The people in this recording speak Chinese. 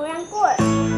不让过